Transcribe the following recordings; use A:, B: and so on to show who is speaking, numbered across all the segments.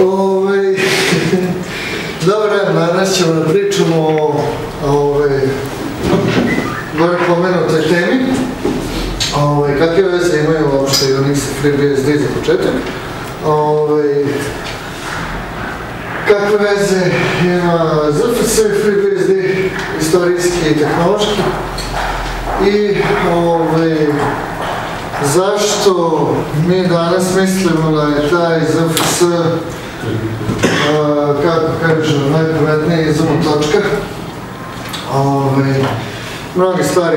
A: Ovaj, Dobar dan, danas ćemo da pričamo o ovaj, gore pomenutoj temi. Ovaj, kakve veze imaju uopšte i FreeBSD za početak? Ovaj, kakve veze ima ZFS i FreeBSD, istorijski i tehnološki? I ovaj, zašto mi danas mislimo da je taj Uh, kako kažem, najpametniji izum točka. Ove, mnogi stvari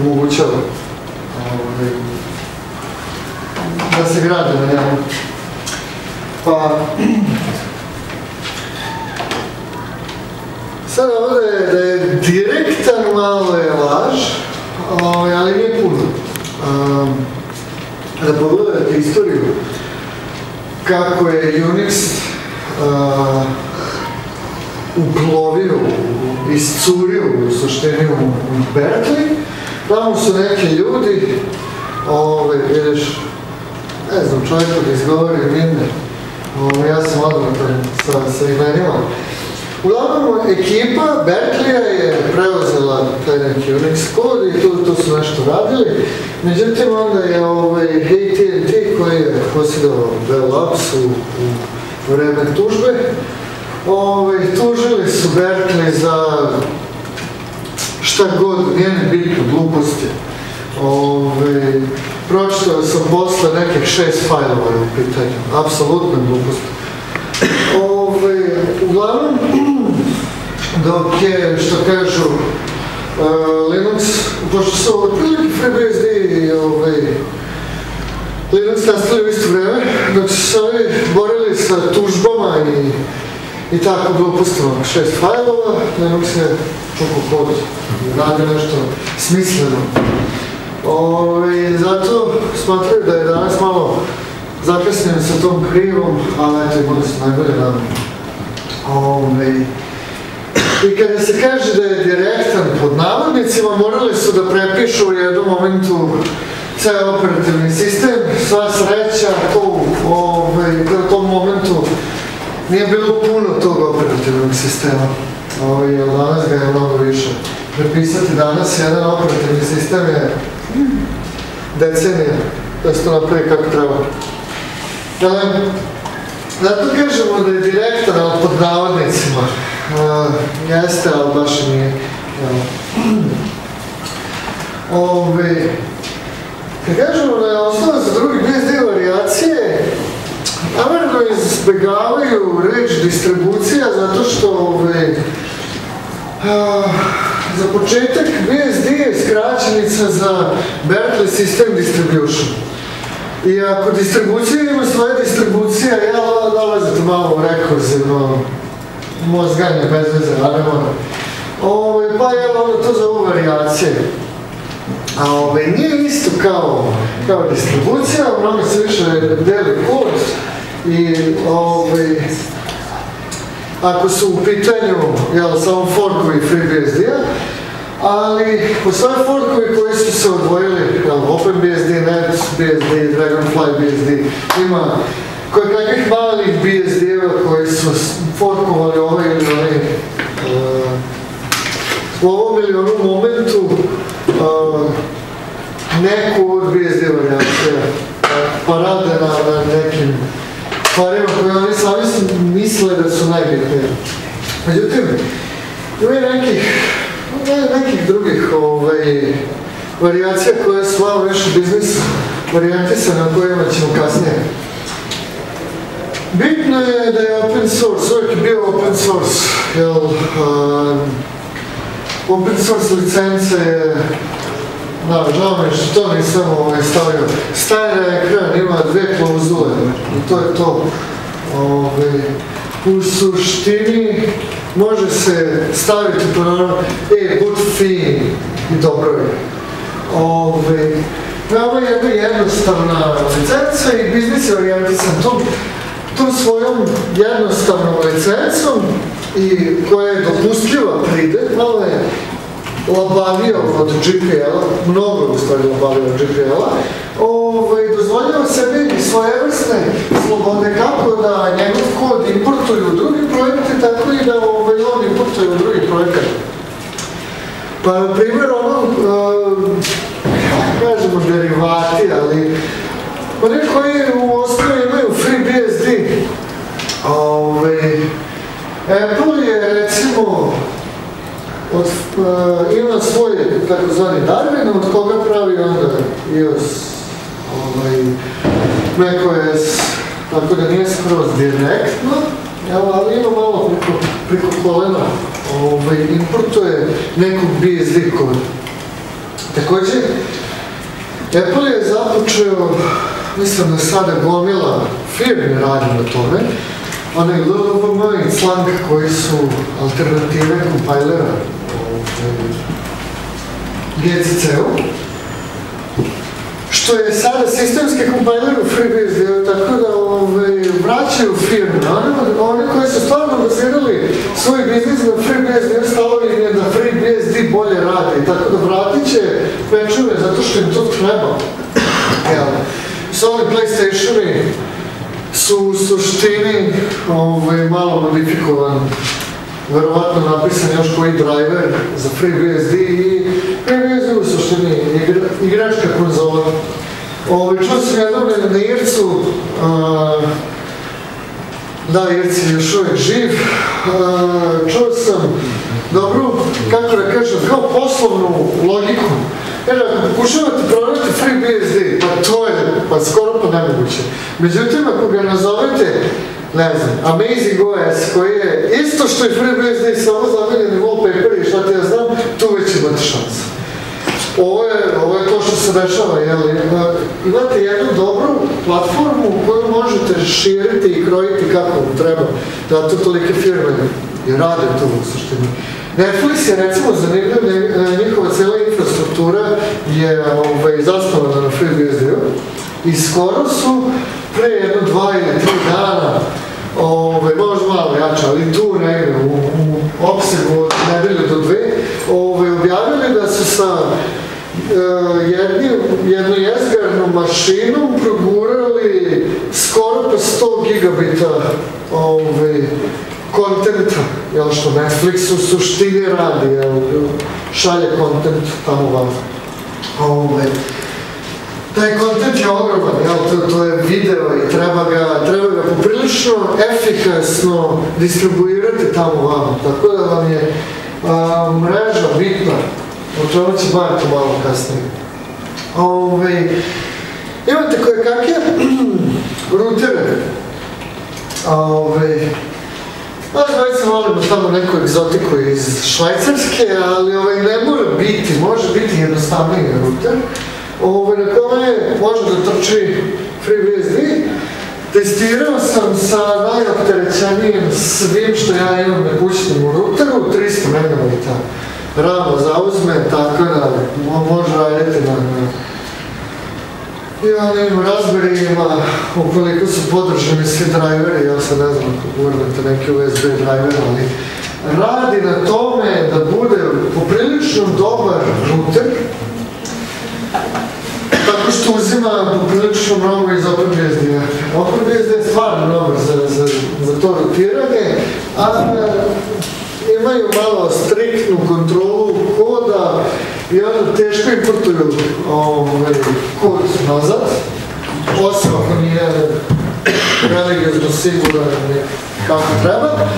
A: omogućava ove, da se grade na njemu. Pa, sad ovdje je da je direktan malo je laž, ove, ali nije puno. Um, da pogledate istoriju kako je Unix uh, uplovio, iscurio u suštini u Berkeley. Tamo su neki ljudi, ove, vidiš, ne znam, čovjek da izgovori ime, ove, ja sam odvratan sa, sa imenima. Uglavnom, ekipa Berkeleya je preuzela taj neki Unix kod i tu, tu su nešto radili. Međutim, onda je ovaj, AT&T koji je posjedao Bell Labs u, u vreme tužbe, ovaj, tužili su Berkeley za šta god, njene bitno, gluposti. Ove, pročitao sam posle nekih šest fajlova u pitanju, apsolutno gluposti. Ove, uglavnom, dok je, što kažu, uh, Linux, pošto su otprilike FreeBSD i ovaj, Linux nastali u isto vreme, dok su se ovi borili sa tužbama i, i tako glupostima, šest fajlova, Linux je čupo kod, radio nešto smisleno. Ove, zato smatruju da je danas malo zakasnjen sa tom krivom, ali eto imali su najbolje namene. Ove, I kada se kaže da je direktan pod navodnicima, morali su da prepišu u jednom momentu ceo operativni sistem, sva sreća, to, ovaj, tom momentu nije bilo puno tog operativnog sistema. Ovaj, jer danas ga je mnogo više. Prepisati danas jedan operativni sistem je decenija da se to napravi kako treba. Zato kažemo da je direktan, ali pod navodnicima. Uh, jeste, ali baš nije. Ove, kad kažemo da je osnova za drugi BSD variacije, namerno izbjegavaju reč distribucija zato što ove, uh, za početak BSD je skraćenica za Berkeley System Distribution. I ako distribucija ima svoje distribucije, ja dolazite malo u rekurzivno mozganje bez veze, a ne mora. Ove, pa je onda to zovu variacije. A ove, nije isto kao, kao distribucija, mnogo se više deli kod i ove, ako su u pitanju jel, samo forkovi FreeBSD-a, ali postoje forkovi koji su se odvojili, jel, OpenBSD, NetBSD, Dragonfly BSD, ima koje kakvih malih BSD-eva koji su forkovali ovaj ili onaj uh, u ovom ili onom momentu uh, neku od BSD varijacija pa rade na, na nekim stvarima koje oni sami misle da su najbitnije. Međutim, ima nekih, nekih drugih ovaj, varijacija koje su malo više biznis varijantisane o kojima ćemo kasnije. Bitno je da je open source, uvijek je bio open source, jel, um, open source licence je, da, žao mi što to nisam ovaj, stavio, na ekran, ima dve klauzule i to je to. Ove, u suštini može se staviti po ono, e, good thing i dobro je. Ove, Ovo je jedna jednostavna licenca i biznis je orijentisan tom tom svojom jednostavnom licencom i koja je dopustljiva pride, malo je labavio od GPL-a, mnogo u stvari labavio od GPL-a, ovaj, dozvoljava sebi svojevrsne slobode kako da njegov kod importuju u drugi projekte, tako i da ovaj, on importuje u drugi projekat. Pa, na primjer, ono, uh, kažemo derivati, ali oni koji u osnovi imaju FreeBSD, ovaj, Apple je recimo od, uh, ima svoj takozvani Darwin, od koga pravi onda iOS, ovaj, macOS, tako da nije skroz direktno, ali ima malo preko, preko kolena, ovaj, importuje nekog BSD kod. Također, Apple je započeo, mislim da sada gomila firme radi na tome, onaj LLVM Slang koji su alternative kompajlera GCC-u, što je sada sistemski kompajler u FreeBSD, tako da ove, vraćaju firme. Oni, koji su stvarno bazirali svoj biznis na FreeBSD, stalo im je da FreeBSD bolje radi, tako da vratit će pečeve zato što im to treba. Sony PlayStationi su u suštini ovaj, malo modifikovan verovatno napisan još koji driver za FreeBSD i FreeBSD u suštini igra, igračka konzola. Ovaj, čuo sam jednom na Ircu, da, Irci je još uvijek živ, čuo sam dobru, kako da kažem, kao poslovnu logiku. Jer ako pokušavate prodati FreeBSD, pa to je, pa skoro pa nemoguće. Međutim, ako ga nazovete ne znam, Amazing OS koji je isto što je FreeBSD samo zamiljeni wallpaper i šta ti ja znam, tu već imate šanse. Ovo je, ovo je to što se dešava, jel? Imate jednu dobru platformu koju možete širiti i krojiti kako vam treba. Zato tolike firme i rade to u suštini. Netflix je recimo zanimljiv, njihova cijela infrastruktura je ovaj, zasnovana na FreeBSD-u i skoro su pre jedno dva ili tri dana ove, možda malo jače, ali tu negde u, u opsegu od nedelje do dve, ove, objavili da su sa e, jednim, jednu jezgarnu mašinu progurali skoro pa 100 gigabita ove, kontenta, jel što Netflix u suštini radi, šalje kontent tamo van. Ove, taj kontent je ogroman, jel, to, je video i treba ga, treba ga poprilično efikasno distribuirati tamo vamo, tako da vam je a, mreža bitna, o čemu će malo kasnije. Ove, imate koje kakve rutere, ove, dvojica volimo tamo neku egzotiku iz Švajcarske, ali ovaj, ne mora biti, može biti jednostavniji ruter ovaj, na kome može da trči FreeBSD. Testirao sam sa najopterećenijim svim što ja imam na kućnom ruteru, 300 MB rama zauzme, tako da može raditi na, i onim razmerima, ukoliko su podržani svi driveri, ja sad ne znam ako gurnete neki USB driver, ali radi na tome da bude poprilično dobar router, što uzima poprilično mnogo iz OpenBSD-a. OpenBSD je stvarno mnogo za, za, za to rotiranje, a imaju malo striktnu kontrolu koda i onda teško importuju ovaj, kod nazad, osim ako nije religiozno siguran kako treba.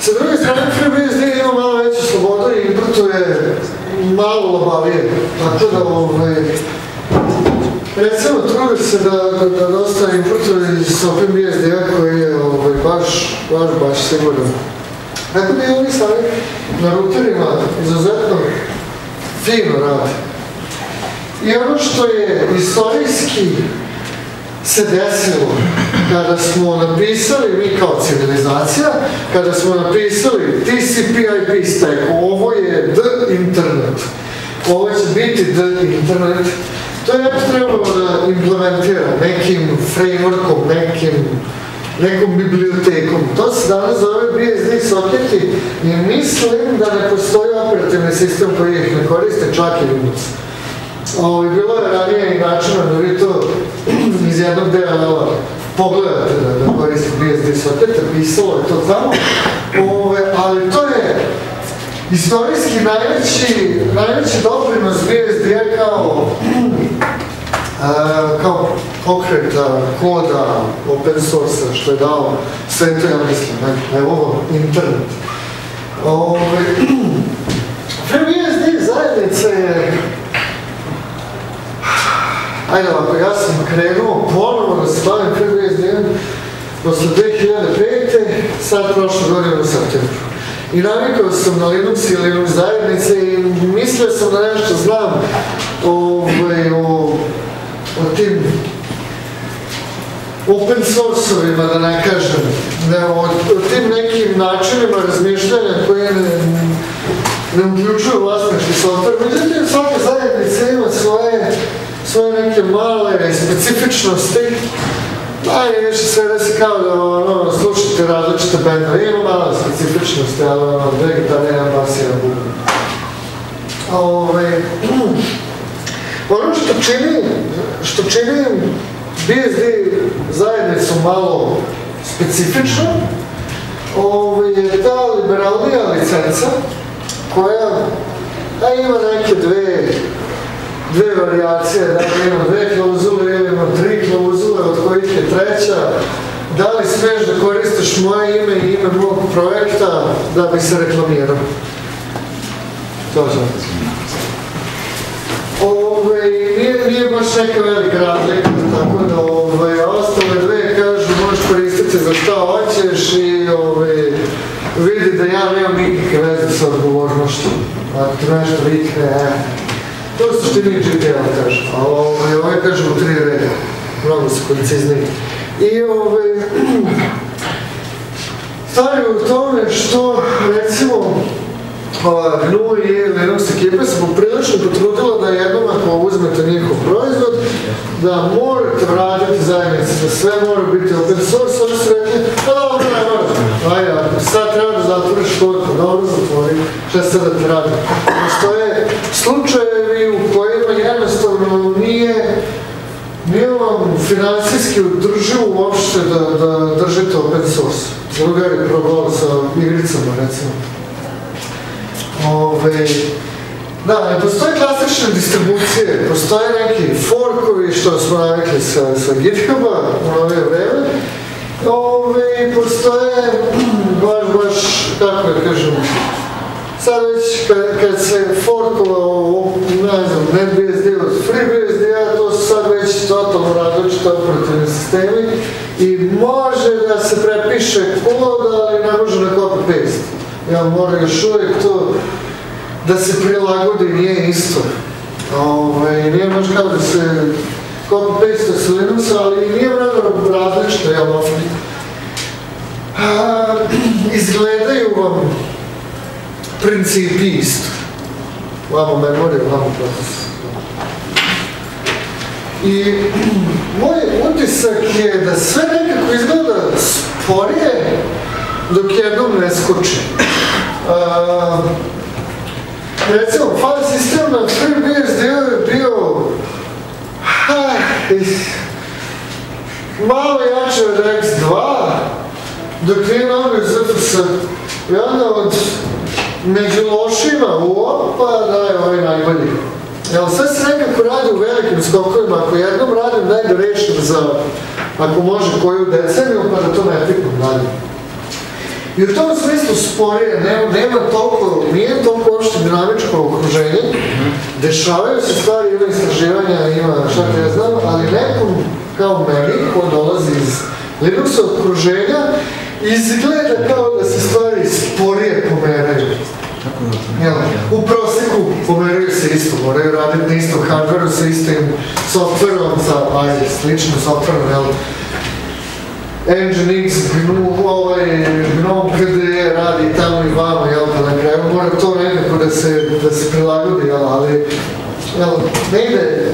A: Sa druge strane, FreeBSD ima malo veću slobodu i importuje malo labavije, tako da ovaj, Recimo, trude se da, da, da dosta importuje iz OpenBSD-a koji je ovaj, baš, baš, baš siguran. Tako da oni sami na ruterima izuzetno fino rade. I ono što je istorijski se desilo kada smo napisali, mi kao civilizacija, kada smo napisali TCP IP stack, ovo je the internet, ovo će biti internet, to je trebalo da implementira nekim frameworkom, nekim nekom bibliotekom. To se danas zove BSD soketi i mislim da ne postoji operativni sistem koji ih ne koriste, čak i Linux. Ovo, bilo je ranije i načina da vi to iz jednog DLL-a pogledate da, da koriste BSD sokete, pisalo je to tamo, Ove, ali to je istorijski najveći, najveći doprinos BSD kao a, kao pokreta, koda, open source što je dao sve to, ja mislim, evo internet. Ove, FreeBSD zajednica je Ajde ovako, ja sam krenuo ponovo da se bavim FreeBSD-om posle 2005. sad prošle godine u septembru. I navikao sam na Linux i Linux zajednice i mislio sam da nešto znam ovaj, o, o tim open source-ovima, da ne kažem, ne, o, o tim nekim načinima razmišljanja koje ne, ne uključuju vlasnički software. Međutim, svaka zajednica ima svoje, svoje neke male specifičnosti Manje više sve da se kao da ono, slušate različite bende, ima mala specifičnosti, ali ono, dve gitare, jedan bas, jedan buben. Ove, ono što čini, što čini BSD zajednicu malo specifično, ove, je ta liberalnija licenca, koja a ima neke dve dve varijacije, dakle ima dve klauzule, ima tri klauzule, od kojih je treća, da li smeš da koristiš moje ime i ime mog projekta da bi se reklamirao. To je Ove, nije, nije baš neka velika razlika, tako da ove, ostale dve kažu možeš koristiti za šta hoćeš i ove, vidi da ja nemam nikakve veze sa odgovornošću. Ako ti nešto vikne, eh, To je suštini GPL, kaže. A ovaj, ovaj kaže u tri reda. Mnogo su koncizniji. I ovaj, stvar je u tome što, recimo, GNU i Linux ekipe se poprilično potrudila da jednom ako uzmete njihov proizvod, da morate vratiti zajednici, da sve mora biti open source, oni su rekli. Ajde, sad treba da zatvoriš pa dobro zatvori, šta sad da radi. Postoje slučajevi u kojima jednostavno nije nije vam financijski udrživo uopšte da, da držite open source. Drugari probao sa igricama, recimo. Ove, da, ne postoje klasične distribucije, postoje neki forkovi što smo navikli sa, sa GitHuba u nove vreme. Ove, postoje baš, baš, kako da kažem, sad već kad, kad se forkovao, ne znam, NetBSD od FreeBSD-a, to su sad već totalno različite operativne sistemi i može da se prepiše kod, ali ne može na copy-paste. Ja moram još uvijek to da se prilagodi, nije isto. Ove, nije baš kao da se copy-paste sa Linuxa, ali nije mnogo različito, jel ovdje. Izgledaju vam principi isto. Vamo memorija, vamo proces. I moj utisak je da sve nekako izgleda sporije dok jednom ne skoči. Recimo, file sistem na FreeBSD je bio ha, malo jače od X2, dok nije mnogo ZFS. I onda od među lošima u opa, da je ovaj najbolji. Jel, sve se nekako radi u velikim skokovima, ako jednom radim, daj da rešim za, ako može, koju deceniju, pa da to ne pipam dalje. I u tom smislu sporije, nema, nema toliko, nije toliko uopšte dinamičko okruženje, dešavaju se stvari, ima istraživanja, ima šta te ja znam, ali nekom kao meni, ko dolazi iz Linux okruženja, izgleda kao da se stvari sporije pomeraju. Jel, u proseku pomeraju se isto, moraju raditi na istom hardveru sa istim softverom, sa ajde, sličnim softverom, jel, Nginx, GNU, ovaj, GNOME KDE radi tamo i vamo, jel, pa na kraju mora to nekako da se, da se prilagodi, jel, ali, jel, ne ide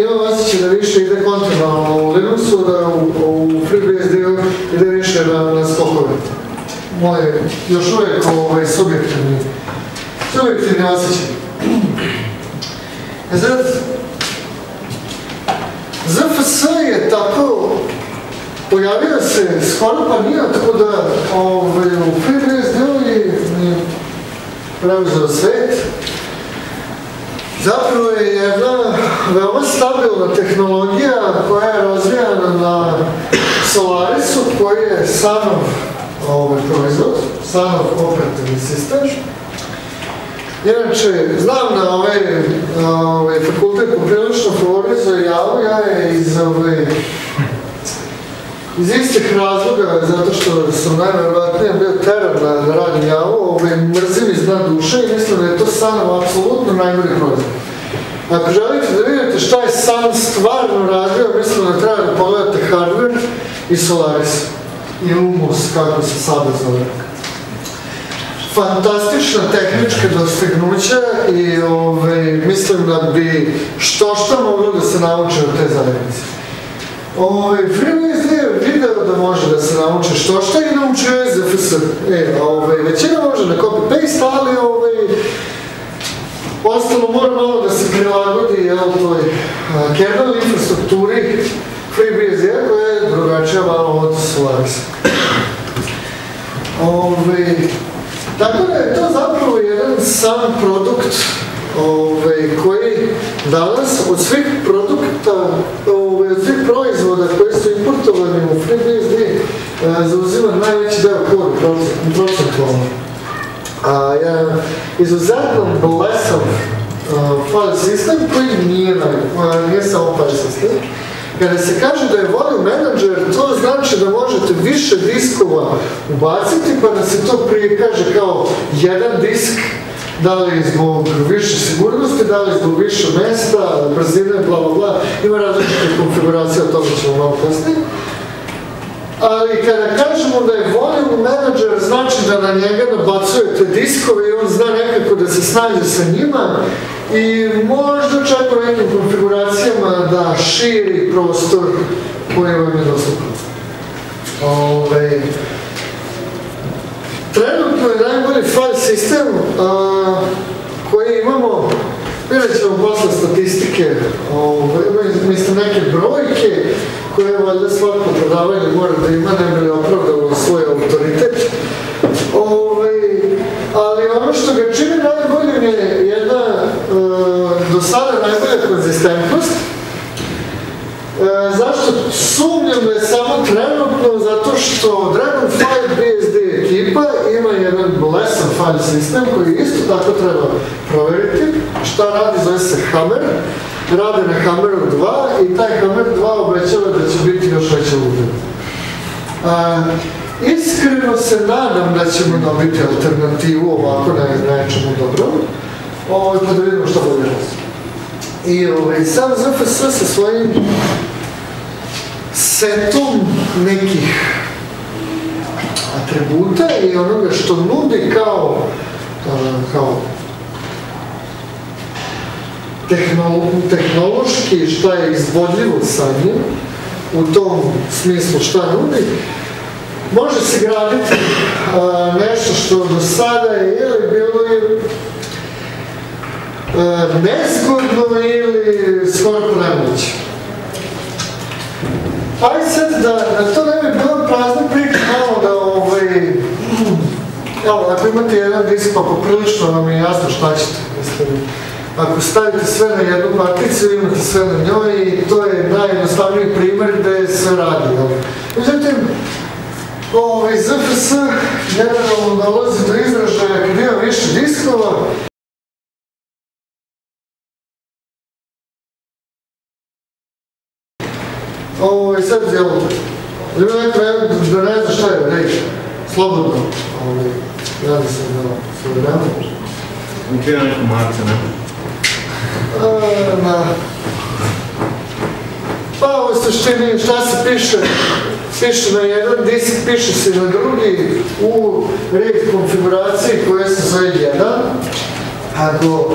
A: imam osjećaj da više ide kontinualno u Linuxu, da u, u FreeBSD-u ide više na, na skokove. Moje, još uvijek ovaj, subjektivni, subjektivni osjećaj. E sad, ZFS je tako, pojavio se skoro pa nije, tako da ovaj, u FreeBSD-u je preuzeo svet, zapravo je jedna veoma stabilna tehnologija koja je razvijana na Solarisu koji je Sanov ovaj, proizvod, Sanov operativni sistem. Inače, znam da ovaj, ovaj fakultet poprilično favorizuje javu, ja je iz ovaj, iz istih razloga, zato što sam najverovatnije bio teran da, da radim javu, ovaj, mrzim iz dna duše i mislim da je to Sanov apsolutno najbolji proizvod. Ako želite da vidite šta je sam stvarno radio, mislim da treba da pogledate hardware i Solaris i Lumos, kako se sada zove. Fantastična tehnička dostignuća i ovaj, mislim da bi što što moglo da se nauči od te zajednice. Ovaj, Freelance je video da može da se nauči što što i naučio je ZFS. E, ovaj, većina može na copy-paste, ali ovaj, Ostalo mora malo da se prilagodi jel, toj kernel infrastrukturi FreeBSD koja je drugačija malo od Solarisa. Ove, tako da je to zapravo jedan sam produkt ove, koji danas od svih produkta, ove, od svih importovani u FreeBSD zauzima najveći deo koda procentualno a, jedan izuzetno blesav uh, file sistem koji nije, samo file sistem. Kada se kaže da je volume manager, to znači da možete više diskova ubaciti, pa da se to prikaže kao jedan disk, da li zbog više sigurnosti, da li zbog više mesta, brzine, bla bla bla, ima različite konfiguracije, o tome ćemo malo. Ali kada kažemo da je volume manager, znači da na njega nabacujete diskove i on zna nekako da se snađe sa njima i možda čak u nekim konfiguracijama da širi prostor koji vam je dostupan. Ove, trenutno je najbolji file sistem koji imamo Vidjet ćemo posle statistike, ove, mislim neke brojke, koje valjda svako predavanje mora da ima, ne bi opravdalo svoj autoritet. Ove, ali ono što ga čini najboljim je jedna e, do sada najbolja konzistentnost. E, zašto sumnjam da je samo trenutno? Zato što Dragonfly BSD ekipa ima jedan blesan file sistem koji isto tako treba proveriti. Šta radi, zove se Hammer rade na Hammeru 2 i taj Hammer 2 obećava da će biti još veća ludina. Iskreno se nadam da ćemo dobiti alternativu ovako na nečemu dobrom, ovaj, pa da vidimo što bude raz. I ovaj, sam ZFS sa svojim setom nekih atributa i onoga što nudi kao, kao tehnološki šta je izvodljivo sa njim, u tom smislu šta nudi, može se graditi nešto što do sada je ili bilo nezgodno ili skoro nemoće. Ajde sad da, da to ne bi bilo prazno priča malo da ovaj, evo, ako imate jedan disk pa poprilično vam je jasno šta ćete, mislim, ako stavite sve na jednu particu, imate sve na njoj i to je najjednostavniji primjer gde se radi. Međutim, ovaj ZFS generalno dolazi do izražaja kad ima više diskova, Ovo, sad, jel, ima neko da ne zna šta je reč, slobodno, ja mislim da se vremena.
B: Ukida neko marca, ne?
A: na, pa u suštini šta se piše? Piše na jedan disk, piše se na drugi u red konfiguraciji koja se zove 1. Ako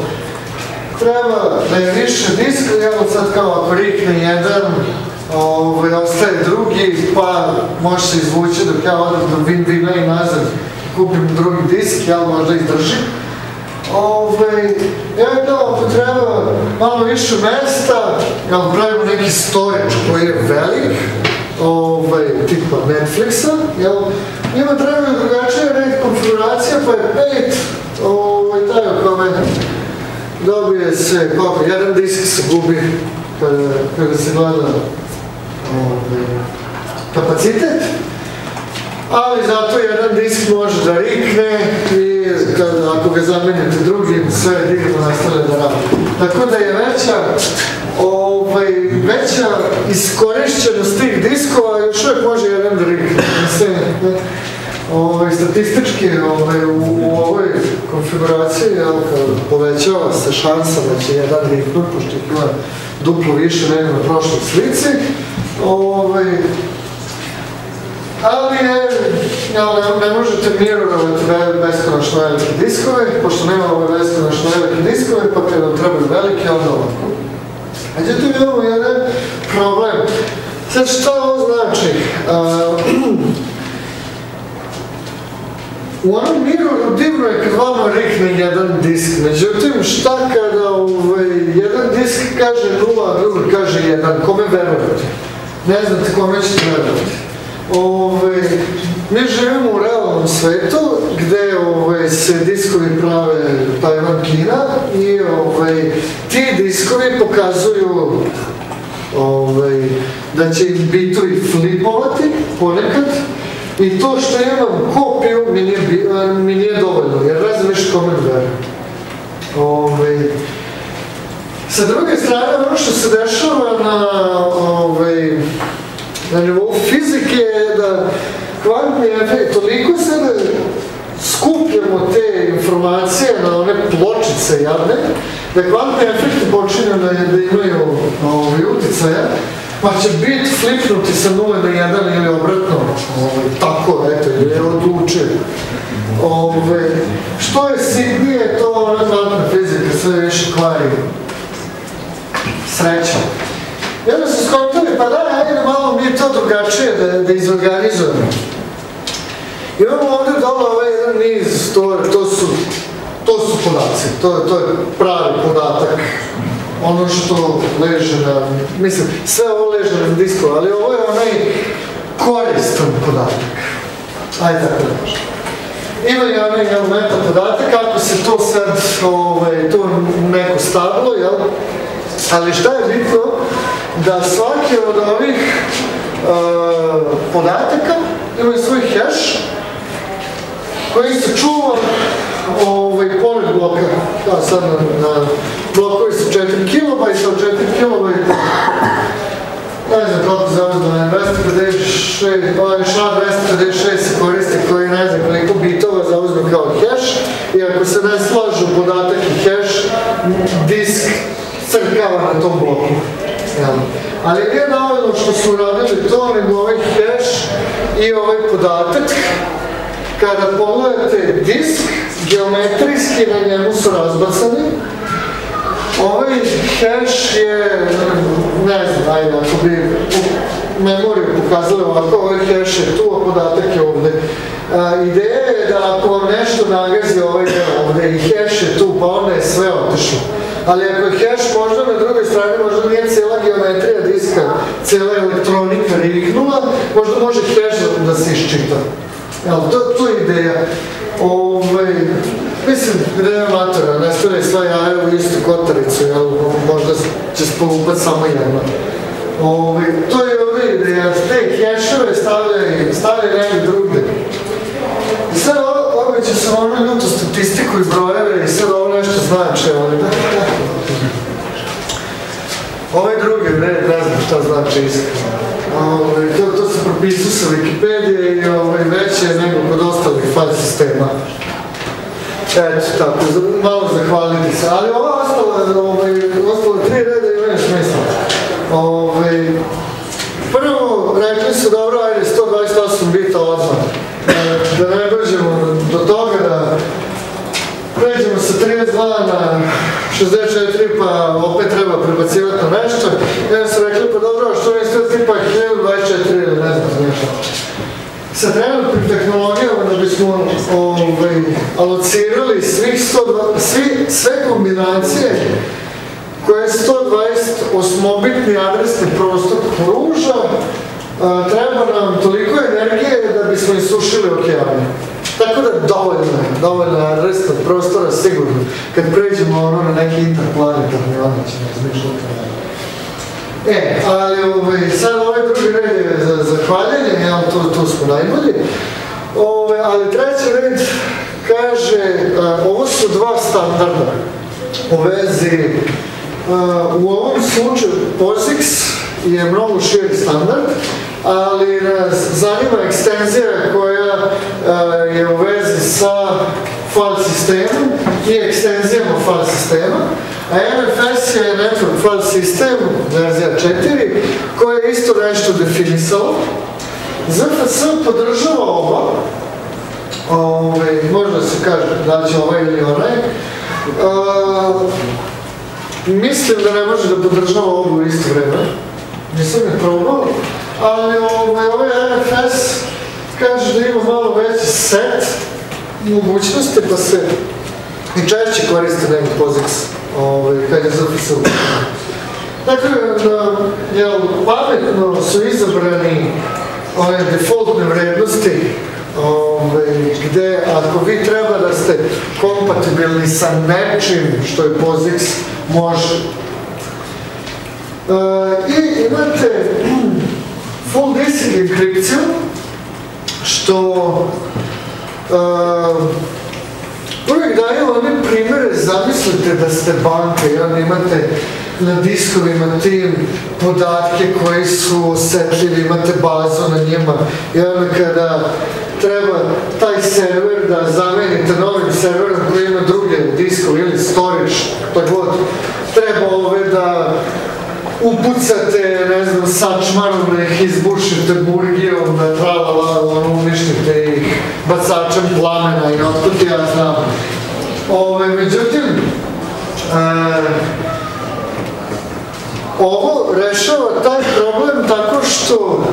A: treba da je više disk, evo sad kao ako rikne jedan, ovaj, ostaje drugi, pa može se izvući dok ja odem do Vin Vina i nazad, kupim drugi disk, ja možda izdržim. Ove, ja kao ako treba malo više mesta, jel pravimo neki storage koji je velik, ovaj, tipa Netflixa, jel, njima treba drugačija red konfiguracija, pa je pet, ovaj, taj o kome dobije se, koliko, jedan disk se gubi kada, kada se gleda ovaj, kapacitet, ali zato jedan disk može da rikne i kada, ako ga zamenjate drugim, sve digitalno nastale da radi. Tako da je veća, ovaj, veća iskorišćenost tih diskova, još uvijek može jedan da rikne. Ovaj, statistički ovaj, u, ovoj konfiguraciji povećava se šansa da će jedan riknut, pošto ima duplo više nego na prošloj slici. Ovaj, ali ne, možete mirovati beskonačno velike diskove, pošto nema ove beskonačno velike diskove, pa kada vam trebaju velike, onda ovako. Međutim, imamo jedan problem. Sad šta ovo znači? U onom miru divno je kad vama rikne jedan disk, međutim šta kada ovaj, jedan disk kaže nula, a drugi kaže jedan, kome verujete? Ne znate kome ćete. Ove, mi živimo u realnom svetu gde ove, se diskovi prave Tajvan Kina i ti diskovi pokazuju da će im bitovi flipovati ponekad i to što imam kopiju mi nije, mi nije dovoljno jer više kome Ove, sa druge strane ono što se dešava na ove, na nivou fizike je da kvantni efekt, toliko sada skupljamo te informacije na one pločice javne, da kvantni efekti počinju da, da imaju ovaj, uticaja, pa će bit flipnuti sa 0 na 1 ili obratno, ovaj, tako, eto, ili odlučio. Ove, što je sitnije, to ona kvantna fizika sve više kvari. Sreća. I onda su skontali, pa da, ajde malo mi to drugačije da, da izorganizujemo. Imamo ovde dole ovaj jedan niz, to, to, su, to su podaci, to, to je pravi podatak. Ono što leže na, mislim, sve ovo leže na disku, ali ovo je onaj koristan podatak. Ajde tako da kažem. Ima i onaj jel, meta podatak, ako se to sad, ovaj, to neko stavilo, jel? Ali šta je bitno? da svaki od ovih uh, podataka imaju svoj hash koji se čuva ovaj, pored bloka. Da, sad na, na blokovi su 4 KB, od 4 KB ne znam koliko zauzno je 256, ovaj šla 256 se koristi koji ne znam koliko bitova zauzme kao hash i ako se ne slažu podatak i hash, disk crkava na tom bloku. Ali nije što su uradili to, nego ovaj hash i ovaj podatak. Kada pogledate disk, geometrijski na njemu su razbacani. Ovaj hash je, ne znam, ajde, ako bi memoriju pokazali ovako, ovaj hash je tu, a podatak je ovde. A, ideja je da ako vam nešto nagazi ovaj deo ovde i hash je tu, pa onda je sve otišlo ali ako je hash možda na drugoj strani, možda nije cijela geometrija diska, cijela elektronika riknula, možda može hash da se iščita. Jel, to, to je ideja. Ove, mislim, ideja matora, ne stavljaj sva jaja u istu kotaricu, jel, možda će spolupat samo jedna. Ove, to je ovdje ideja, te hashove stavljaj, stavljaj negdje drugdje. I sad običe sam ono ljutu statistiku i brojeve i sad ovo nešto znači, ali da, da. Ovaj drugi red, ne znam šta znači iskreno. Ovaj, to, to se propisuje sa Wikipedije i ovaj, veće je nego kod ostalih file sistema. Eto, tako, malo zahvaliti se. Ali ova ostala, ovaj, ostala tri reda imaju smisla. Ovaj, prvo, rekli su, dobro, ajde, 128 bita odmah. Da ne dođemo do toga da pređemo sa 32 na 64 pa opet treba prebacivati na nešto. I onda su rekli, pa dobro, što niste tipa 1024 ili ne znam nešto. Sa trenutnim tehnologijama bismo ovaj, alocirali svih 102, svi, sve kombinacije koje 128-bitni adresni prostor pruža, treba nam toliko energije da bismo isušili okeane. Tako da dovoljno je, dovoljno je adresnog prostora sigurno. Kad pređemo ono na neki interplanetarni, onda ćemo razmišljati. E, ali ovaj, sad ovaj drugi red je za zahvaljenje, jel, tu, tu smo najbolji. Ali treći red kaže, a, ovo su dva standarda u vezi, a, u ovom slučaju POSIX je mnogo širi standard, ali nas zanima ekstenzija koja je u vezi sa file sistemom i ekstenzijama file sistema, a NFS je Network File System, verzija 4, koja je isto nešto definisala. ZFS podržava oba, Ove, možda se kaže da će ovaj ili onaj. Mislim da ne može da podržava obu u isto vreme. Nisam je probao, ali ovaj, ovaj NFS kaže da ima malo veći set mogućnosti, pa se i češće koriste nego POSIX ovaj, kad je u Dakle, da, jel, pametno su izabrani ove defaultne vrednosti gde ako vi treba da ste kompatibilni sa nečim što je POSIX, može. E, I imate full disk enkripciju, što e, uvijek daju one primere, zamislite da ste banka i onda imate na diskovima tim podatke koji su osetljivi, imate bazu na njima i onda kada treba taj server da zamenite novim serverom koji ima druge diskove ili storage, to god, treba ove da upucate, ne znam, sačmarom, da ih izbušite burgijom, da tralala, ono, uništite ih bacačem plamena i otkud ja znam. Ove, međutim, e, ovo rešava taj problem tako što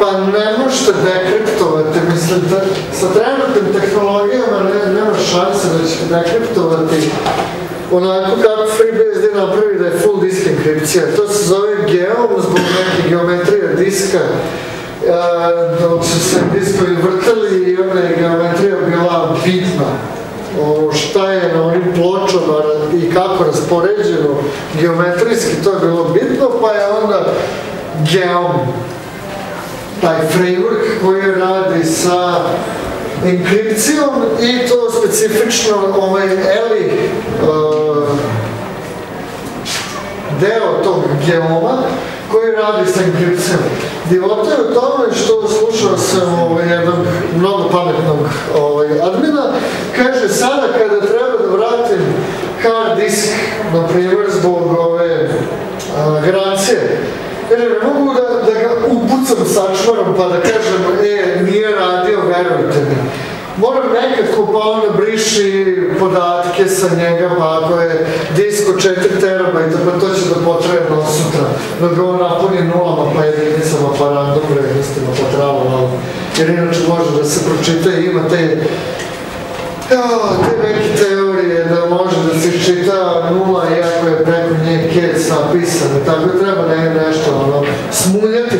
A: pa ne možete dekriptovati, mislim sa trenutnim tehnologijama ne, nema šanse da ćete dekriptovati onako kako FreeBSD napravi da je full disk enkripcija. To se zove geom zbog neke geometrije diska, a, dok su se diskovi vrtali i onda je geometrija bila bitna. Šta je na onim pločama i kako raspoređeno geometrijski, to je bilo bitno, pa je onda geom taj framework koji radi sa enkripcijom i to specifično ovaj Eli uh, deo tog geoma koji radi sa enkripcijom. Divota je u tome što slušao sam ovaj, mnogo pametnog ovaj, admina, kaže sada kada treba da vratim hard disk, na primjer, zbog ove a, garancije, Kaže, ne mogu da, da ga upucam sačvarom pa da kažem, e, nije radio, verujte mi. Moram nekako pa onda briši podatke sa njega, pa ako je disk od 4 terabajta, pa to će da potraje do sutra. Da ga on napuni nulama pa jedinicama, pa random vrednostima, pa travo malo. Jer inače može da se pročita i ima te te neke teorije da može da se čita nula iako je preko nje kec napisano, tako treba ne, nešto ono, smuljati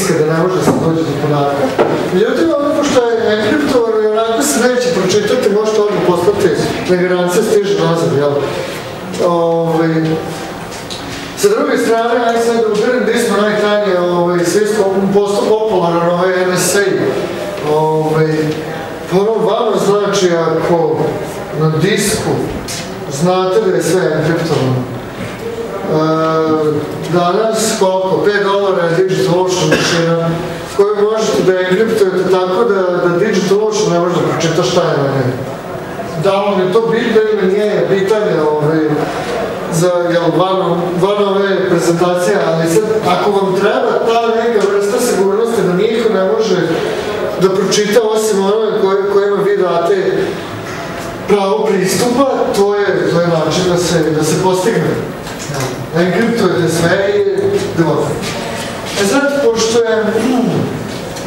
A: diska da ne može se dođe do podatka. Međutim, ono pošto je enkriptovano i onako se neće pročitati, možete odmah poslati na garancija stiže nazad, jel? Ove, sa druge strane, aj sad da ubiram gdje smo najtanje, ove, svi smo postao popularan ovaj NSA. Ove, Pa ono vama znači ako na disku znate da je sve enkriptovano. E, danas koliko? 5 dolara je Digital Ocean mašina koju možete da enkriptujete tako da, da Digital Ocean ne može da pročita šta je na njoj. Da li je to bitno ili nije pitanje ovaj, za jel, van, van ove prezentacije, ali sad ako vam treba ta neka vrsta sigurnosti da niko ne može da pročita osim onome koje, kojima vi date pravo pristupa, to je, to je način da se, da se postigne. Enkriptujete sve i delate. E sad, pošto je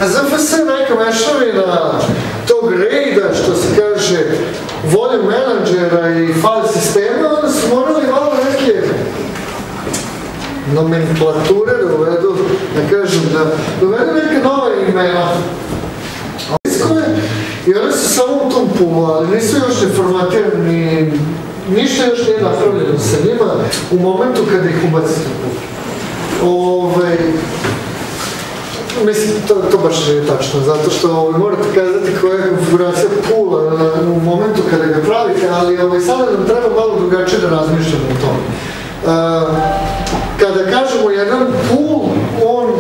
A: ZFS neka mešavina tog rejda, što se kaže, volje menadžera i file sistema, onda su morali malo neke nomenklature da uvedu, da kažem, da dovedu neke nove imena. I one su samo u tom pulu, ali nisu još ne formatirani, ništa još nije napravljeno sa njima u momentu kada ih ubacite u. Ove, Mislim, to, to baš nije tačno, zato što ovaj, morate kazati koja je konfiguracija pula u momentu kada ga pravite, ali ovaj, sada nam treba malo drugačije da razmišljamo o tome. Uh, kada kažemo jedan pool, on uh,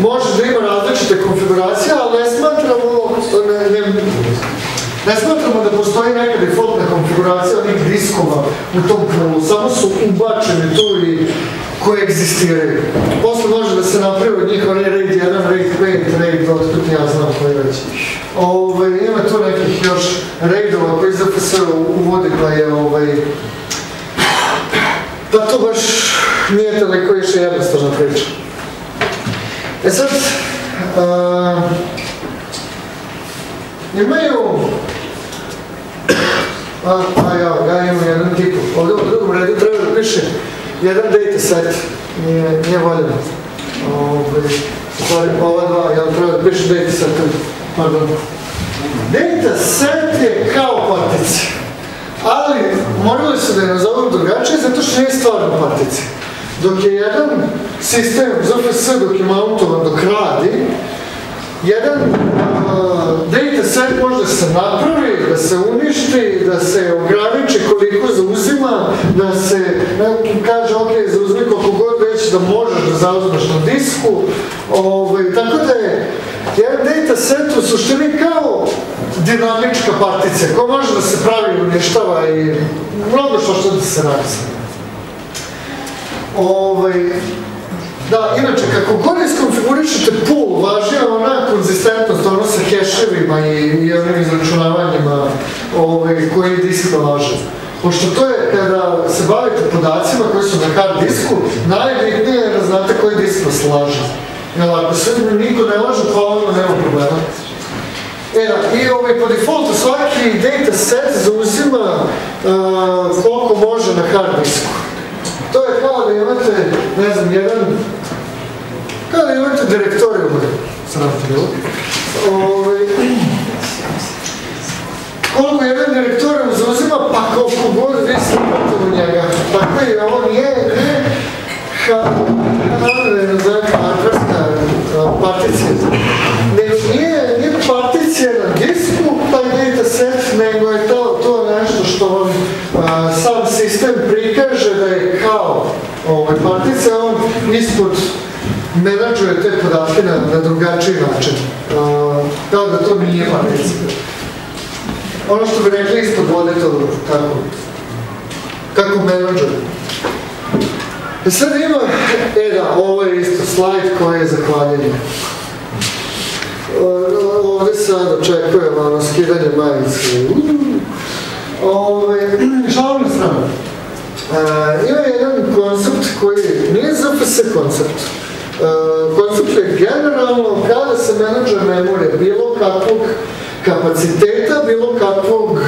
A: može da ima različite konfiguracije, ali ne smatramo, ne, ne, ne smatramo da postoji neka defaultna konfiguracija onih diskova u tom poolu, samo su ubačeni tu i koje egzistiraju. Posle može da se napravi od njih onaj RAID 1, RAID 5, RAID 2, otkud ja znam koji već. Ove, ima tu nekih još RAIDova koji ZFS uvodi pa je ovaj, pa to baš nije toliko više jednostavna priča. E sad, imaju a, a ja, ja imam jedan tip, ovdje u drugom redu treba da piše jedan data set, nije, nije voljeno. Ove, stvari, ova dva, ja treba da piše data set, pardon. Data set je kao particija, ali morali su da je nazovu drugačije zato što nije stvarno particija. Dok je jedan sistem, ZFS, dok je mountovan, dok radi, jedan set može se napravi, da se uništi, da se ograniči koliko zauzima, da se ne, kaže ok, zauzmi koliko god već da možeš da zauzmeš na disku. Ovaj, tako da je jedan data set u suštini kao dinamička particija koja može da se pravi uništava i mnogo što što da se radi. Ovaj, Da, inače, kako god iskonfigurišete pool, važi heševima i, onim izračunavanjima ovaj, koji disk nalaže. Pošto to je, kada se bavite podacima koji su na hard disku, najbitnije je da znate koji disk vas laže. Jel, ako se niko ne laže, pa ono nema problema. E i ovaj, po defaultu svaki data set zauzima uh, koliko može na hard disku. To je kao da imate, ne znam, jedan kao da imate direktorijum, sram. Ove, koliko jedan direktorijum zauzima, pa koliko god vi snimate u njega. Tako je, nije, nije, ha, ne znam, hardverska particija. Nego nije, nije particija na disku, taj data set, nego je to, to nešto što a, sam sistem prikaže da je kao ovaj, particija, on ispod menadžuje te podatke na, drugačiji način. Uh, kao da to nije particija. Ono što bi rekli ispod vode to kako, kako menadžuje. E sad ima, e da, ovo je isto slajd koji je zahvaljenje. Ovde sad očekujem ono skidanje majice. Ove, šalim. E, ima jedan koncept koji nije ZFS koncept. Uh, koncept generalno kada se menadžer memorije bilo kakvog kapaciteta, bilo kakvog uh,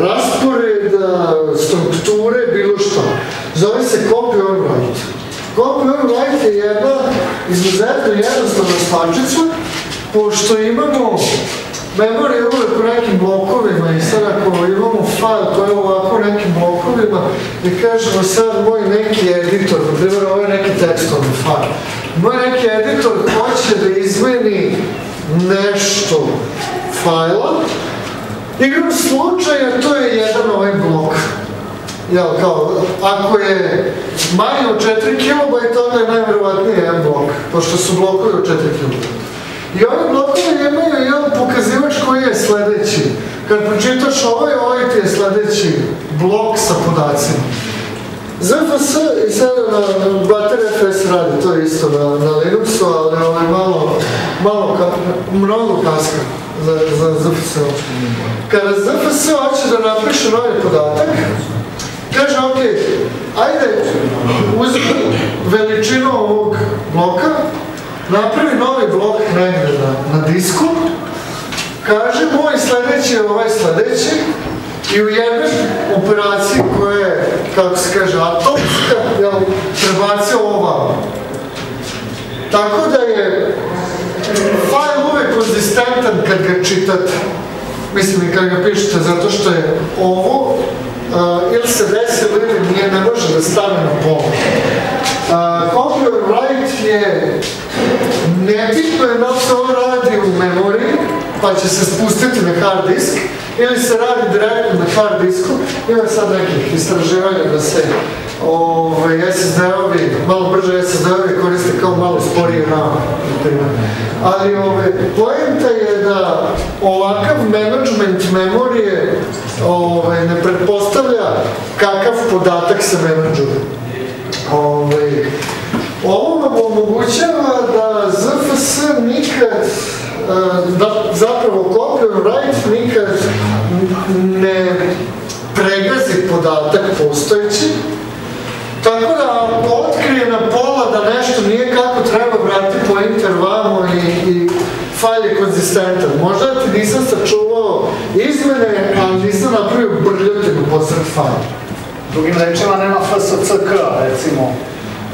A: rasporeda, strukture, bilo što. Zove se copy on write. Copy on write je jedna izuzetno jednostavna stvarčica, pošto imamo memorija uvek u nekim blokovima i sad ako imamo file koji je ovako u nekim blokovima i kažemo sad moj neki editor, na primjer ovo je neki tekstovni file, moj neki editor hoće da izmeni nešto fajla, igrom slučaja to je jedan ovaj blok. Jel, kao, ako je manje od 4 KB, onda je najverovatnije jedan blok, pošto su blokovi od 4 KB. I ove blokove imaju jedan pokazivač koji je sledeći. Kad pročitaš ovaj, ovaj ti je sledeći blok sa podacima. ZFS i sada na Batter FS radi to isto na, na Linuxu, ali ovaj malo, malo ka, mnogo kaska za, za ZFS. Kada ZFS hoće da napiše novi podatak, kaže ok, ajde uzmi veličinu ovog bloka, napravi novi blok negde na, disku, kaže moj sledeći je ovaj sledeći, i u jednoj operaciji koja je, kako se kaže, atomska, jel, prebacio ova. Tako da je fajl uvek konzistentan kad ga čitate. Mislim kad ga pišete, zato što je ovo uh, ili se desi ili nije, ne može da stane na pola. Uh, copy or write je nebitno je da se ovo radi u memoriji, pa će se spustiti na hard disk, ili se radi direktno na hard disku, ima sad nekih istraživanja da se ovaj, SSD-ovi, malo brže SSD-ovi koriste kao malo sporiji RAM. Ali ovaj, poenta je da ovakav management memorije ovaj, ne pretpostavlja kakav podatak se menadžuje. Ovaj, ovo vam omogućava da ZFS nikad da zapravo copy and write nikad ne pregazi podatak postojeći, tako da otkrije na pola da nešto nije kako treba, vrati pointer vamo i, i fajl je konzistentan. Možda ti nisam sačuvao izmene, ali nisam napravio brljotinu posred fajla.
C: Drugim rečima nema FSCK, recimo.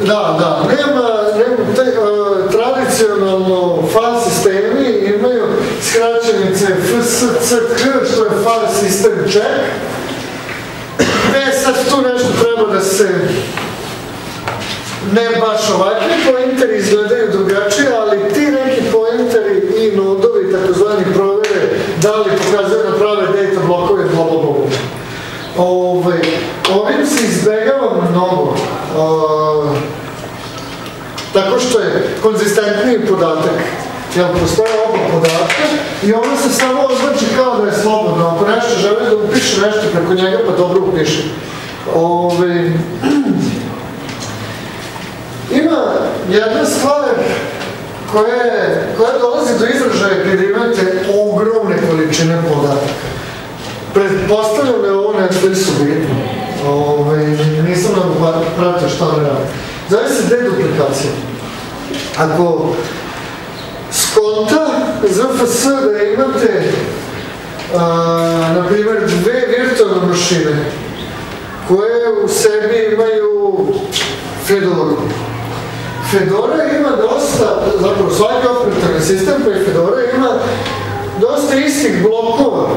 A: Da, da, nema, nema te, uh, tradicionalno file sistemi imaju skraćenice FSCK, što je file system check. E, sad tu nešto treba da se ne baš ovakvi pointeri izgledaju drugačije, ali i nodovi, takozvani provere, da li pokazuju na prave data blokove, bla. Ove, ovim se izbegava mnogo. Tako što je konzistentniji podatak. Jel, postoje oba podatka i ono se samo označi kao da je slobodno. Ako nešto želi da upiše nešto preko njega, pa dobro upiše. Ima jedna stvar koja, koja dolazi do izražaja kada imate ogromne količine podataka. Pretpostavljam da je ovo Netflixu bitno. Ove, nisam nam pratio šta ne radi. Zove se deduplikacija. Ako skonta ZFS da imate a, na primjer dve virtualne mašine koje u sebi imaju Fedora. Fedora ima dosta, zapravo svaki operativni sistem koji Fedora ima dosta istih blokova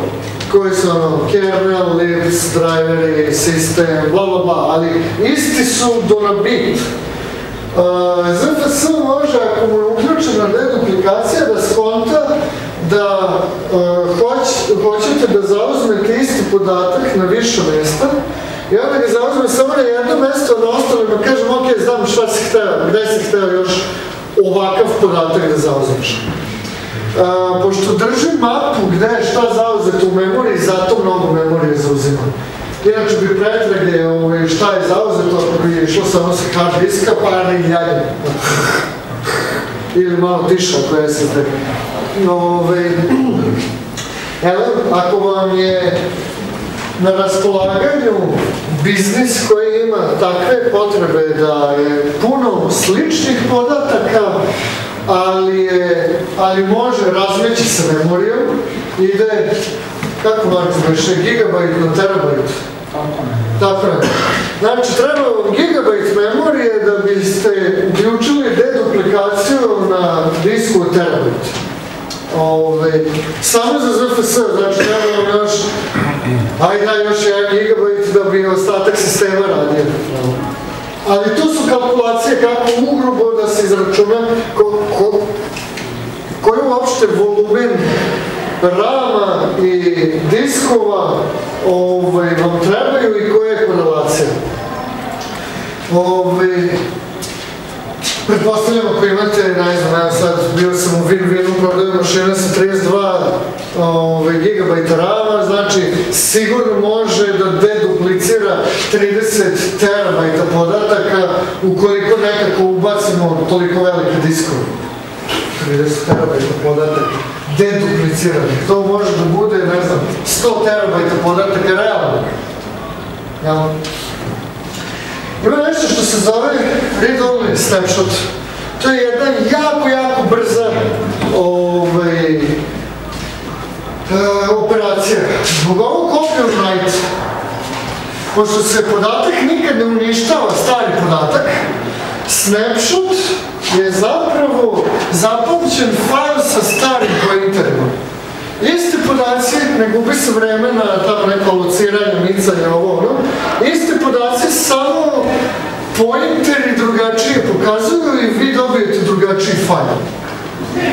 A: koji su ono, kernel, libs, driveri, sistem, bla bla bla, ali isti su do na bit. Uh, ZFS može, ako mu je uključena deduplikacija, da skonta da uh, hoć, hoćete da zauzmete isti podatak na više mesta i onda ga zauzme samo na jedno mesto, a na ostalima kažem, ok, znam šta si hteo, gde si hteo još ovakav podatak da zauzmeš. Uh, pošto držim mapu gde je šta zauzeto u memoriji, zato mnogo memorije zauzimam. Inače bi pretrage ovaj, šta je zauzeto, ako bi išlo samo sa hard diska, pa ne iljanje. Ili malo tiša ako je SSD. Ove, evo, ako vam je na raspolaganju biznis koji ima takve potrebe da je puno sličnih podataka, ali, je, ali može razmeći sa memorijom, ide, kako Marko beše, gigabajt na terabajt. Tako je. Znači, treba vam gigabajt memorije da biste uključili deduplikaciju na disku terabajt. Ove, samo za ZFS, znači treba vam još, ajde daj još jedan gigabajt da bi ostatak sistema radio. Ali tu su kalkulacije kako ugrubo da se izračuna ko, ko, koji uopšte volumen rama i diskova ovaj, vam trebaju i koja je. Ovaj, Pretpostavljam ako imate, ne znam, evo sad bio sam u Win-Winu, prodaju mašina sa 32 ovaj, rama, znači sigurno može da deduplicira duplicira 30 terabajta podataka ukoliko nekako ubacimo toliko velike diskove. 30 terabajta podataka dedupliciranih. To može da bude, ne znam, 100 terabajta podataka realno. Jel? Ima nešto što se zove read-only snapshot. To je jedna jako, jako brza ovaj, e, operacija. Zbog ovog copy on write, pošto se podatak nikad ne uništava, stari podatak, snapshot je zapravo zapamćen file sa starim pointerima. Isti podaci, ne gubi se vremena, tamo neko lociranje, micanje, ovo ono, isti podaci samo pointeri drugačije pokazuju i vi dobijete drugačiji fajl.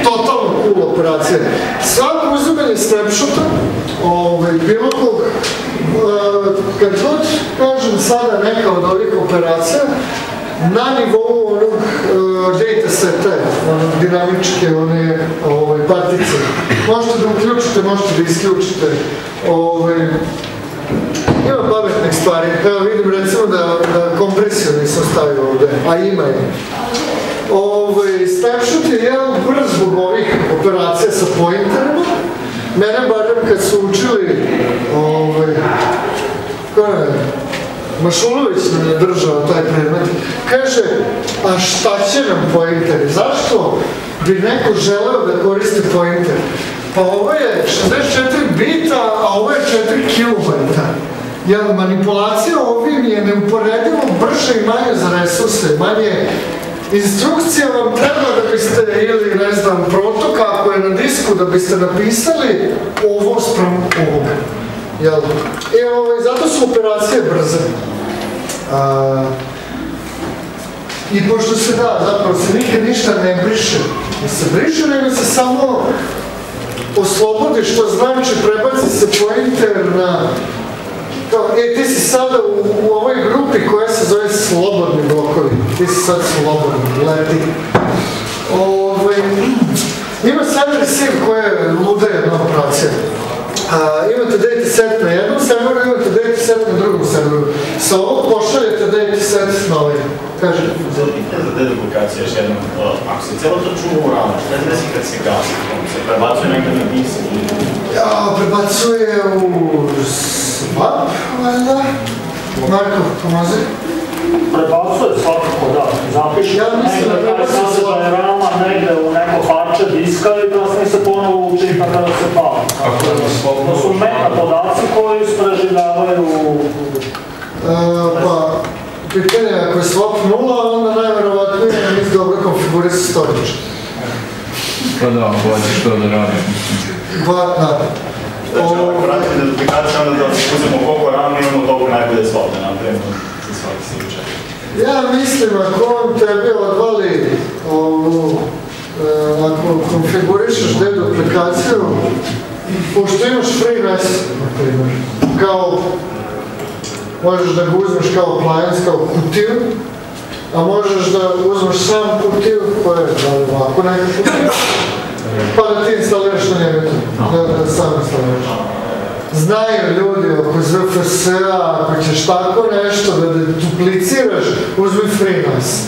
A: Totalno cool operacija. Svako uzimanje snapshota, ovaj, bilo kog, uh, kad god kažem sada neka od ovih operacija, na nivou onog uh, seta, onog dinamičke, one ovaj, partice. Možete da uključite, možete da isključite. Ovaj, ima pametnih stvari. Evo vidim recimo da, da kompresiju nisam stavio ovde, a ima je. Ovaj, snapshot je jedan brz zbog ovih operacija sa pointerima. Mene barem kad su učili ovaj, Mašulović nam je držao taj predmet, kaže, a šta će nam pointeri? Zašto bi neko želeo da koristi pointer? Pa ovo je 64 bita, a ovo je 4 kilobajta. Jer manipulacija ovim je neuporedivo brže i manje za resurse, manje Instrukcija vam treba da biste, ili ne znam, protok ako je na disku, da biste napisali ovo sprem ovoga. Jel? I ovaj, zato su operacije brze. A, I pošto se da, zapravo se nikad ništa ne briše. Ne se briše, nego se samo oslobodi, što znači prebaci se pointer na e, ti si sada u, u ovoj grupi koja se zove slobodni blokovi. Ti si sad slobodni, leti. Ove, ima server sieve koja je luda jedna operacija. A, imate data set na jednom serveru, imate data set na drugom serveru. Sa ovog pošaljete data set na ovaj. Kaže.
D: Za pitanje za deduplikacije još jednom, ako se cijelo to čuva u rano, šta desi kad se gasi? On se prebacuje nekad na disk ili...
A: Ja, prebacuje u swap, valjda. Pomozi.
C: Prebacuje svakako, da. Zapiši
A: Ja mislim da
C: taj sadržaj rama negde u neko parče diska i kasnije se ponovo učita kada se pali. To su meta podaci koji preživljavaju
A: E, pa, pitanje je, ako je swap nula, onda najverovatnije nisi dobro konfigurisao storage.
E: Pa da, bolje što da radim.
A: Pa, da.
D: Znači, ako radite deduplikacije, onda da uzmemo rama imamo toliko najbolje svape, napravimo za svaki slučaj.
A: Ja mislim, ako on tebi odvali ovu, e, ako konfigurišeš deduplikaciju, pošto imaš FreeNAS, kao, možeš da ga uzmeš kao appliance, kao kutiju, a možeš da uzmeš sam kutiju, koja je, da li ovako neka kutija, pa da ti instaliraš na njegu, da, da sam instaliraš. Znaju ljudi oko ZFS-a, ako ćeš tako nešto da dupliciraš, uzmi FreeNAS.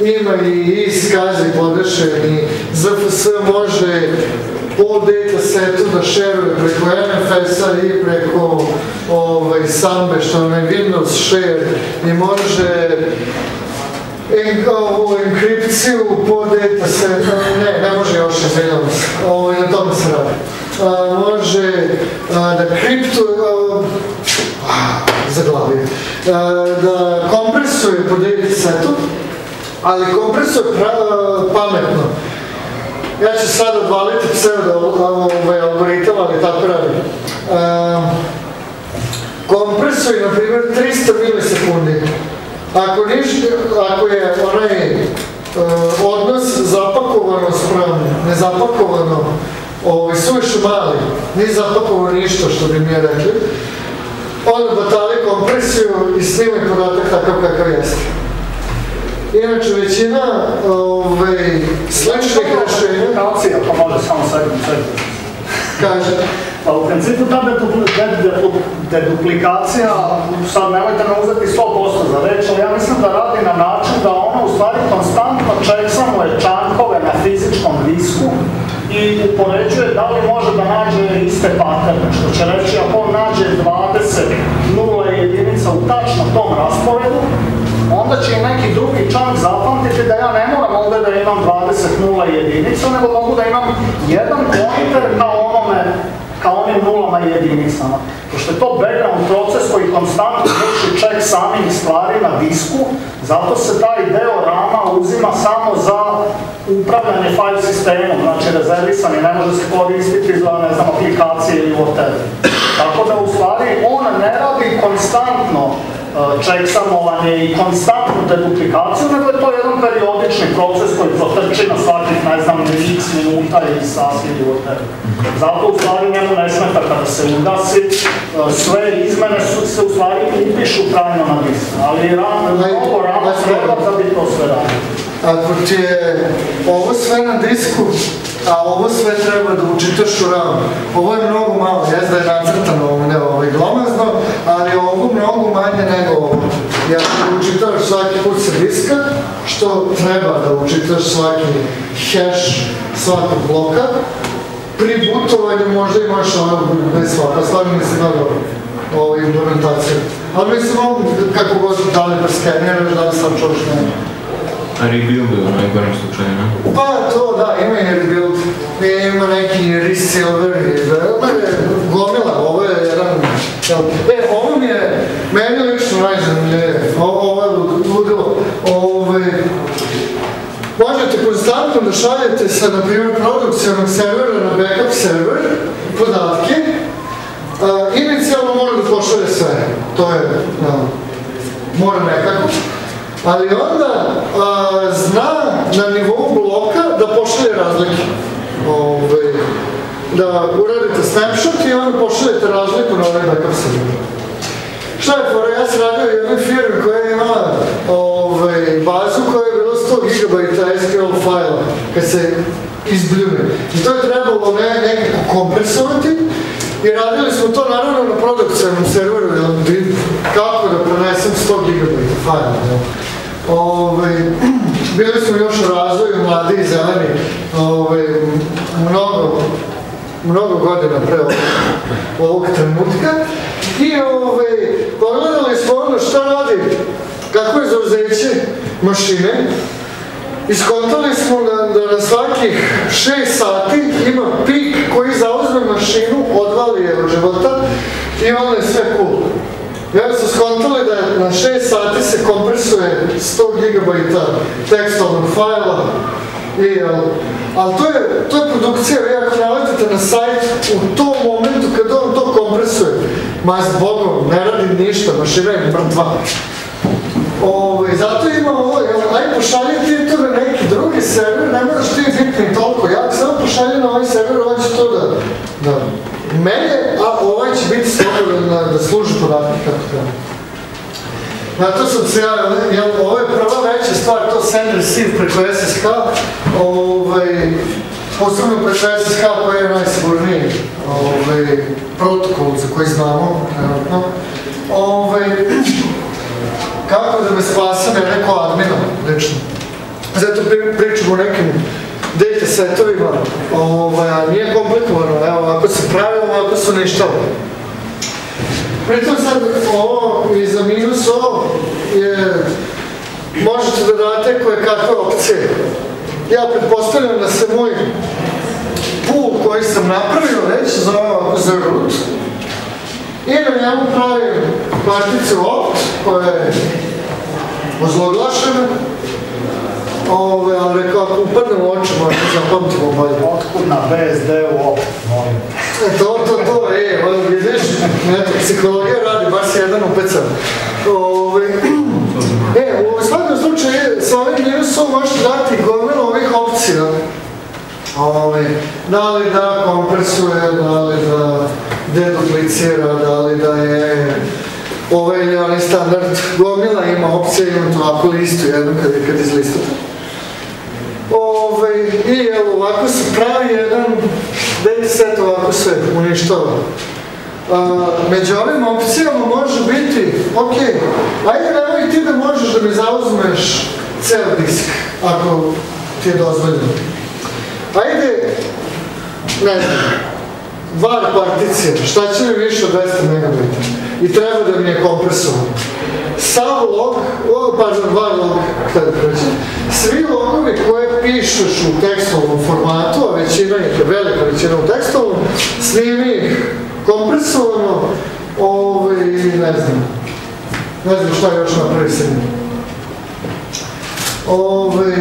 A: Ima i iskazi podešen i ZFS može po datasetu da šeruje preko NFS-a i preko ovaj, Sambe, što je Windows share i može ovu enkripciju po datasetu, ne, ne može još, izvinjavam se, ovo, na tome se radi. Može da kriptu, zaglavio, da kompresuje po datasetu, ali kompresuje pametno. Ja ću sad odvaliti pseudo ovaj algoritam, ali tako radi. Kompresuje, na primjer, 300 milisekundi. Ako, niš, ako je onaj uh, odnos zapakovano sprem nezapakovano, ovaj, suviše mali, nije zapakovano ništa što bi mi rekli, onda batali kompresiju i snimaj podatak takav kakav jeste. Inače, većina ovaj, sličnih rešenja...
C: aplikacija, pa može samo sekund.
A: Kaže,
C: Pa u principu ta dedu- de- de- deduplikacija, sad nemojte me uzeti 100% za reč, ali ja mislim da radi na način da ona u stvari konstantno čeksamuje čankove na fizičkom disku i upoređuje da li može da nađe iste paterne, što će reći ako on nađe 20 nula jedinica u tačno tom rasporedu, onda će i neki drugi čank zapamtiti da ja ne moram ovdje da imam 20 nula jedinica, nego mogu da imam jedan pointer kao onome kao onim nulama i jedinicama. Pošto je to background proces koji konstantno vrši ček samih stvari na disku, zato se taj deo rama uzima samo za upravljanje file sistemom, znači rezervisan i ne može se koristiti za, ne znam, aplikacije ili whatever. Tako da u stvari on ne radi konstantno uh, check samovanje i konstantnu deduplikaciju, nego je to jedan periodični proces koji protrči na svakih, ne znam, x minuta ili sati ili whatever. Zato u stvari njemu ne smeta kada se ugasi, uh, sve izmene su, se u stvari upišu trajno na disk, ali ram, mnogo rama treba da bi to sve radio.
A: ako ti je ovo sve na disku, a ovo sve treba da učitaš u RAM. Ovo je mnogo malo, jes da je nacrtano ovdje ovaj ovo mnogo manje nego ovo. Ja da učitaš svaki put sa diska, što treba da učitaš svaki hash svakog bloka, pri bootovanju možda imaš ono bez svaka, stvarno mislim da dobro ovu implementaciju. Ali mislim, ovo, kako god, da li preskeniraš, da li sam čuš ne.
E: A rebuild je u najgorem slučaju, ne?
A: Pa to da, ima i rebuild, ima neki resilver, ima je gomila, ovo je jedan, e, ovo meni lično najzanimljivije, ovo, je ludilo, ovaj, možete konstantno da šaljete sa, na primjer, produkcijnog servera na backup server podatke, inicijalno mora da pošalje sve, to je, mora nekako, ali onda zna na nivou bloka da pošalje razlike. Da uradite snapshot i onda pošaljete razliku na onaj backup server. Šta je fora? Ja sam radio u firmi koja je imala ovaj, bazu koja je bila 100 GB SQL fajla kad se izbljune. I to je trebalo ne, nekako kompresovati i radili smo to naravno na produkcijnom serveru, kako da prenesem 100 GB fajla. Ove, bili smo još u razvoju, mladi i zeleni, ove, mnogo, mnogo godina pre ovog, ovog trenutka. I ove, pogledali smo ono što radi, kako je zauzeće mašine, Iskontali smo da, na svakih 6 sati ima pik koji zauzme mašinu, odvali je od života i onda je sve cool. Onda su skontali da na 6 sati se kompresuje 100 GB tekstovnog fajla i, jel, ali to je, to je produkcija, vi ako naletite na sajt u tom momentu kad on to kompresuje, ma s Bogom, ne radi ništa, mašina je mrtva. Ove, zato ima ovo, aj pošalji ti to na neki drugi server, ne moraš ti ni toliko jak, samo pošalji na ovaj server, ovaj će to da, da melje, a ovaj će biti slobodan da, da služi podatke kako treba. Zato sam se ja, jel, ovo je prva veća stvar, to send receive preko SSH, ovaj, posebno preko SSH koji je najsigurniji ovaj, protokol za koji znamo, trenutno. Ovaj, kako da me spasam, neko admina, lično. Zato pri, pričam o nekim data setovima, ovaj, a nije komplikovano, evo, ako se pravi, ovako su ništali. Pritom sad, ovo i za minus ovo je, možete da date koje kakve opcije. Ja pretpostavljam da se moj pool koji sam napravio već zove ovako za root. I na njemu pravim particu opt koja je ozloglašena. Ove, ali rekao, ako upadnem u oči, možda zapamtimo bolje.
C: Otkud na BSD-u opet, molim.
A: E, To, to, to, e, vidiš, eto, psihologija radi, baš se jedan upecan. Ove, e, u svakom slučaju, sa ovim minusom možete dati gomilu ovih opcija. Ove, da li da kompresuje, da li da deduplicira, da li da je ovaj ili onaj standard. Gomila ima opcije, imam ovako listu jednu kad, kad izlistate. Ove, I evo, ovako se pravi jedan dataset ovako sve uništava. A, među ovim opcijama može biti, ok, ajde nemoj ti da možeš da mi zauzmeš ceo disk, ako ti je dozvoljeno. Ajde, ne znam, var particija, šta će mi više od 200 megabita i treba da mi je kompresovan. Sav log, pardon, var log, svi logovi koje pišeš u tekstualnom formatu, a većina ih je velika većina u tekstualnom, snimi ih kompresovano, ovaj, ne znam, ne znam šta još napravi njim. Ovaj,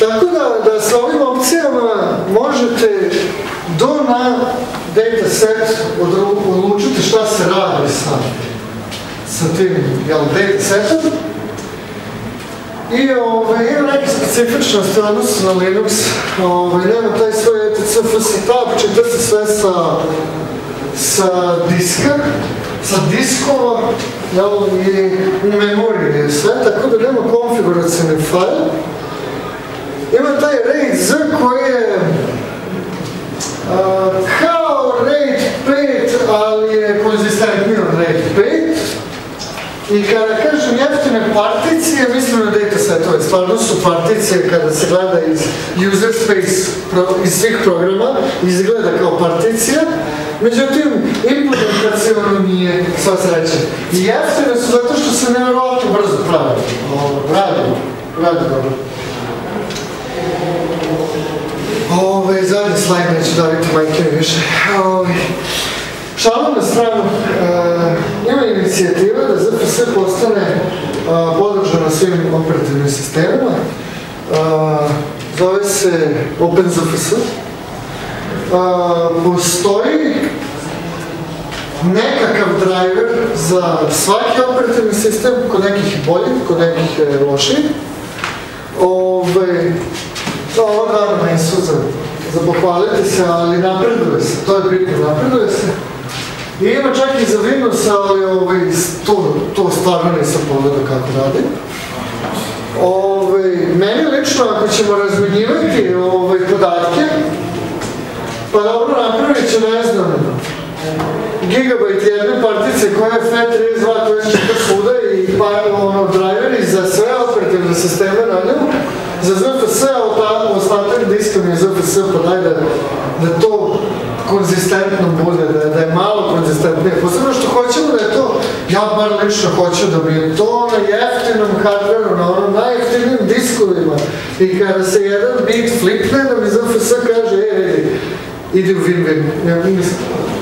A: tako da, da sa ovim opcijama možete do na dataset odru- odlučiti šta se radi sa, sa tim jel, datasetom. I ovaj, ima neke specifičnosti odnosu na Linux. Ovaj, nema taj svoj etcfs tab, čita se sve sa, sa diska, sa diskova, jel, i u memoriji je sve, tako da nema konfiguracijni fajl. Ima taj RAID Z koji je a, kao RAID 5, ali je konzistentniji od RAID 5. I kada kažem jeftine particije, mislim na datasetove. Stvarno su particije kada se gleda iz user space, iz svih programa, izgleda kao particija. Međutim, implementacijalno nije sva sreća. I jeftine su zato što se nevjerovatno brzo pravi. O, Radi, radi dobro. Ove, zadnji slajd neću daviti majke više. Šalom na stranu, e, ima inicijativa da ZFS postane e, podržana svim operativnim sistemima. E, zove se OpenZFS. E, postoji nekakav driver za svaki operativni sistem, kod nekih je bolji, kod nekih je lošiji. Ove, to ovo naravno nisu za, za pohvaliti se, ali napreduje se, to je bitno, napreduje se. I ima čak i za Windows, ali ovaj, to, to stvarno nisam pogledao kako radi. Ovaj, meni lično, ako ćemo razmenjivati ovaj, podatke, pa dobro, napravit ću, ne znam, gigabajt jedne partice koja je FAT32 koja će to svuda i pa ono driveri za sve operativne sisteme na njemu. Za ZFS, ostatak diska mi je ZFS, pa daj da, da to konzistentno bude, da, da je malo konzistentnije. Posebno što hoćemo da je to, ja bar lično hoću da mi je to na jeftinom hardveru, na onom najjeftinijim diskovima. I kada se jedan bit flipne, da mi ZFS kaže, e, vidi, ide u win-win. Ja mislim,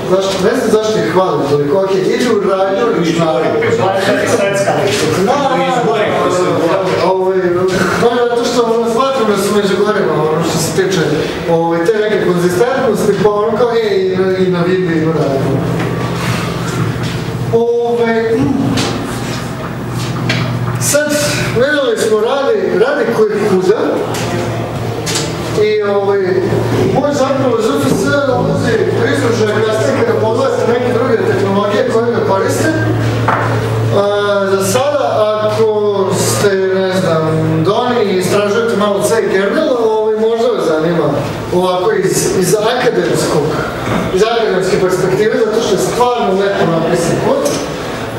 A: zašto, ne znam zašto ih hvalim toliko, ok, ide u radnju i
C: Svetska
A: Da, da, da, ovaj, to je zato što ono, smatram da su među gorima, ono što se tiče ovaj, te neke konzistentnosti, pa ono kao, e, i i na vidu i na radnju. Ove, sad, vidjeli smo radi, radi koji kuda, I ovaj, moj zapravo ZFS dolazi do izražaja kasnije kada pogledate neke druge tehnologije koje ga koriste. A, za sada, ako malo C kernela, ovaj, možda vas zanima ovako iz, iz akademskog, iz akademske perspektive, zato što je stvarno lepo napisan kod.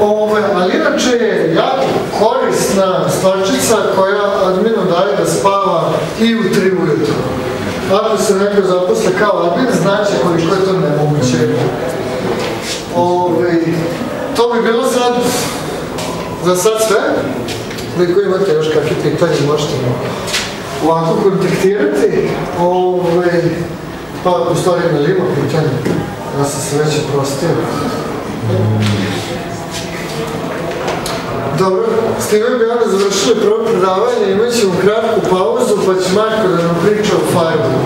A: Ove, ali inače je jako korisna stvarčica koja adminu daje da spava i u tri ujutru. Ako se neko zaposle kao admin, znači koliko je to nemoguće. Ove, to bi bilo sad, za sad sve. Ako imate još kakve pitanje, možete ovako kontaktirati. Ove, pa, u stvari, li ima pitanje? Ja sam se već oprostio. Dobro, s time bi onda završili prvo predavanje, imat ćemo kratku pauzu, pa će Marko da nam priča o Fireball.